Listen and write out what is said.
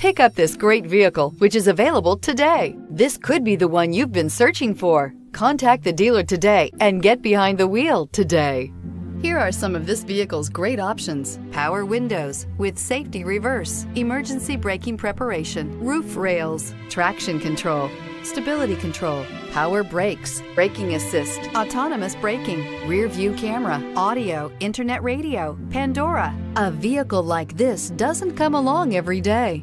Pick up this great vehicle, which is available today. This could be the one you've been searching for. Contact the dealer today and get behind the wheel today. Here are some of this vehicle's great options. Power windows with safety reverse, emergency braking preparation, roof rails, traction control, stability control, power brakes, braking assist, autonomous braking, rear view camera, audio, internet radio, Pandora. A vehicle like this doesn't come along every day.